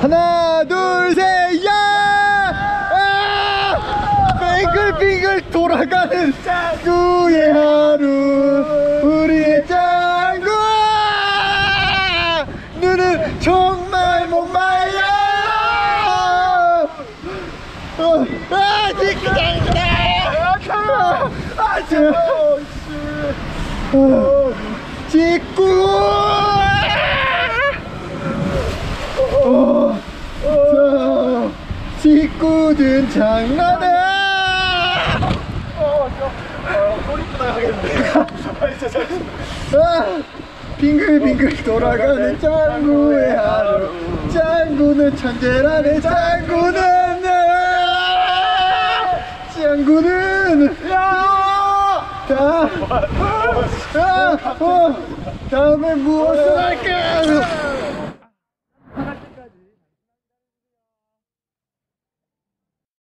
하나 둘셋 야! 아! 빙글빙글 돌아가는 짱구의 하루 우리의 짱구 눈은 정말 못 말려 어, 아 짱구다. 아 저, 어, 직구 어, 저, 직구든 장난해! 아, 빙글빙글 돌아가는 짱구의 하루. 짱구는 천재라네 짱구는 아, 짱구는 다, 아, 어, 다음에 무엇을 할까